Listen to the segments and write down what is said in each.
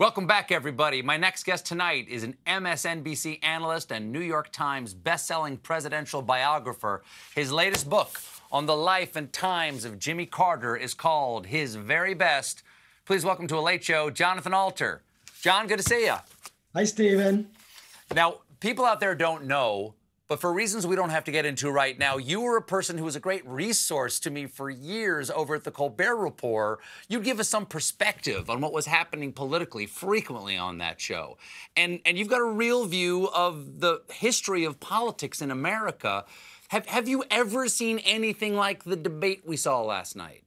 Welcome back, everybody. My next guest tonight is an MSNBC analyst and New York Times bestselling presidential biographer. His latest book on the life and times of Jimmy Carter is called His Very Best. Please welcome to a late show, Jonathan Alter. John, good to see you. Hi, Stephen. Now, people out there don't know but for reasons we don't have to get into right now, you were a person who was a great resource to me for years over at the Colbert Report. You'd give us some perspective on what was happening politically frequently on that show. And, and you've got a real view of the history of politics in America. Have, have you ever seen anything like the debate we saw last night?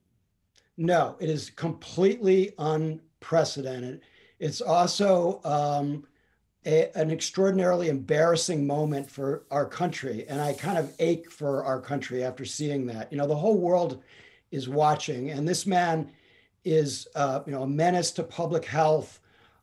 No, it is completely unprecedented. It's also um, a, an extraordinarily embarrassing moment for our country. And I kind of ache for our country after seeing that. You know, the whole world is watching, and this man is, uh, you know, a menace to public health,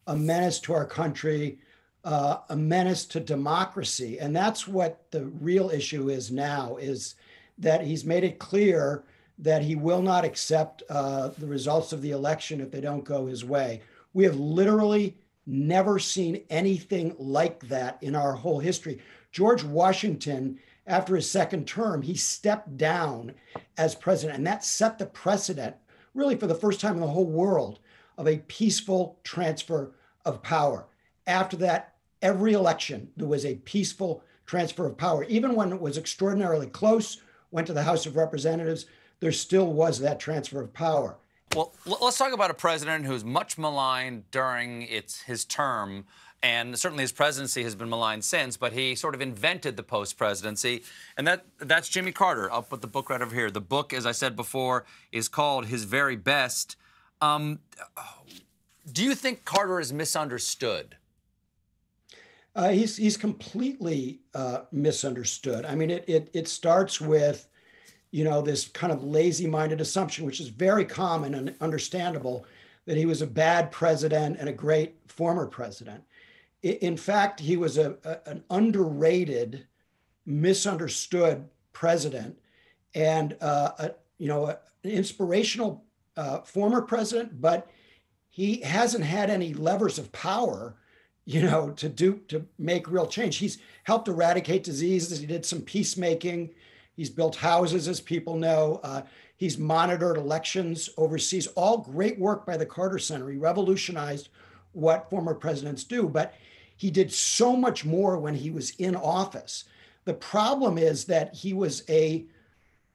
a menace to our country, uh, a menace to democracy. And that's what the real issue is now: is that he's made it clear that he will not accept uh, the results of the election if they don't go his way. We have literally never seen anything like that in our whole history. George Washington, after his second term, he stepped down as president, and that set the precedent, really for the first time in the whole world, of a peaceful transfer of power. After that, every election, there was a peaceful transfer of power. Even when it was extraordinarily close, went to the House of Representatives, there still was that transfer of power. Well, let's talk about a president who's much maligned during its his term, and certainly his presidency has been maligned since. But he sort of invented the post-presidency, and that that's Jimmy Carter. I'll put the book right over here. The book, as I said before, is called His Very Best. Um, do you think Carter is misunderstood? Uh, he's he's completely uh, misunderstood. I mean, it it it starts with you know, this kind of lazy minded assumption, which is very common and understandable, that he was a bad president and a great former president. In fact, he was a, a an underrated, misunderstood president and, uh, a, you know, an inspirational uh, former president, but he hasn't had any levers of power you know to do to make real change. He's helped eradicate diseases. He did some peacemaking He's built houses, as people know. Uh, he's monitored elections overseas. All great work by the Carter Center. He revolutionized what former presidents do, but he did so much more when he was in office. The problem is that he was a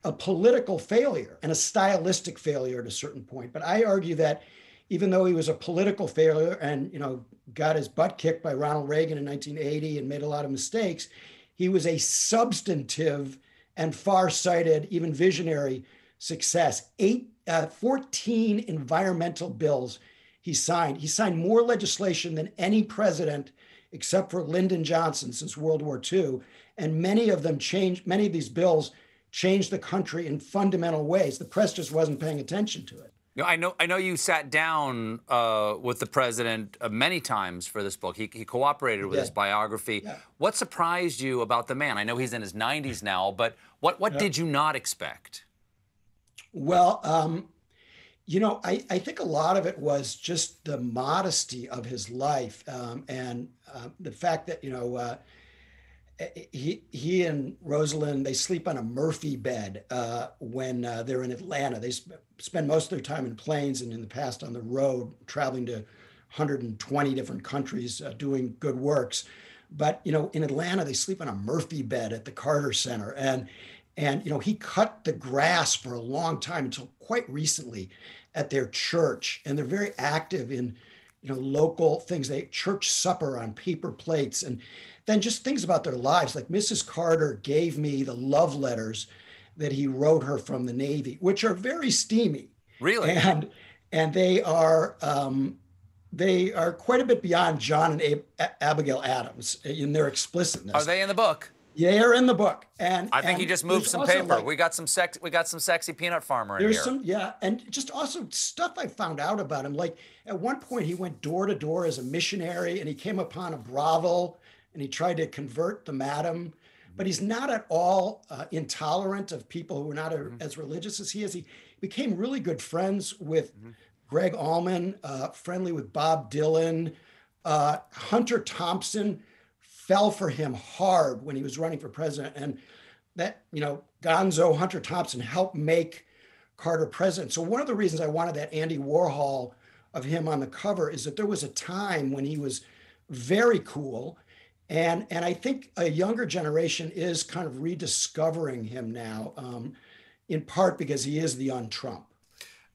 a political failure and a stylistic failure at a certain point. But I argue that even though he was a political failure and you know got his butt kicked by Ronald Reagan in 1980 and made a lot of mistakes, he was a substantive and far-sighted, even visionary success. Eight, uh, 14 environmental bills he signed. He signed more legislation than any president except for Lyndon Johnson since World War II. And many of them changed, many of these bills changed the country in fundamental ways. The press just wasn't paying attention to it. You know, I know. I know you sat down uh, with the president uh, many times for this book. He, he cooperated with yeah. his biography. Yeah. What surprised you about the man? I know he's in his 90s now, but what what yeah. did you not expect? Well, um, you know, I, I think a lot of it was just the modesty of his life um, and uh, the fact that you know uh, he he and Rosalynn they sleep on a Murphy bed uh, when uh, they're in Atlanta. They sp- spend most of their time in planes and in the past on the road, traveling to 120 different countries, uh, doing good works. But you know, in Atlanta, they sleep on a Murphy bed at the Carter Center, and and you know he cut the grass for a long time until quite recently at their church, and they're very active in you know local things. They church supper on paper plates and then just things about their lives. Like Mrs. Carter gave me the love letters that he wrote her from the Navy, which are very steamy. Really? And and they are um, they are quite a bit beyond John and Ab- Abigail Adams in their explicitness. Are they in the book? Yeah, they're in the book. And I think and he just moved some paper. Like, we got some sex. We got some sexy peanut farmer in there's here. some, yeah, and just also stuff I found out about him. Like at one point, he went door to door as a missionary, and he came upon a brothel and he tried to convert the madam. But he's not at all uh, intolerant of people who are not a, mm-hmm. as religious as he is. He became really good friends with mm-hmm. Gregg Allman, uh, friendly with Bob Dylan. Uh, Hunter Thompson fell for him hard when he was running for president. And that, you know, Gonzo Hunter Thompson helped make Carter president. So one of the reasons I wanted that Andy Warhol of him on the cover is that there was a time when he was very cool. And, and I think a younger generation is kind of rediscovering him now, um, in part because he is the on Trump.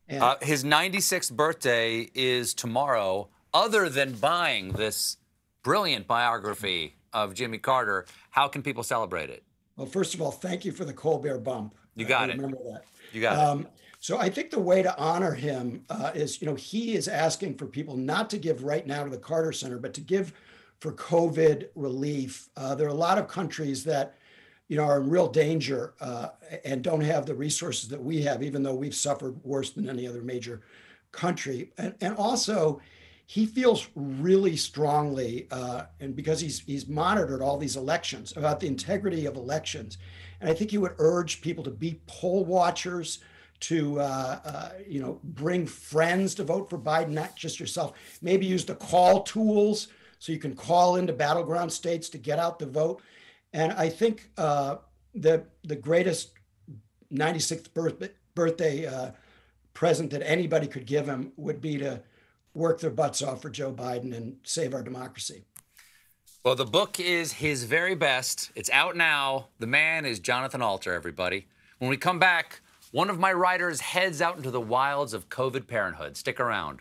And uh, his 96th birthday is tomorrow. Other than buying this brilliant biography of Jimmy Carter, how can people celebrate it? Well, first of all, thank you for the Colbert bump. You got I it. Remember that. You got um, it. So I think the way to honor him uh, is, you know, he is asking for people not to give right now to the Carter Center, but to give for COVID relief. Uh, there are a lot of countries that, you know, are in real danger uh, and don't have the resources that we have, even though we've suffered worse than any other major country. And, and also, he feels really strongly, uh, and because he's he's monitored all these elections about the integrity of elections, and I think he would urge people to be poll watchers to uh, uh, you know bring friends to vote for Biden, not just yourself. Maybe use the call tools so you can call into battleground states to get out the vote. And I think uh, the the greatest 96th birth, birthday uh, present that anybody could give him would be to work their butts off for Joe Biden and save our democracy. Well, the book is his very best. It's out now. The man is Jonathan Alter, everybody. When we come back, one of my writers heads out into the wilds of COVID parenthood. Stick around.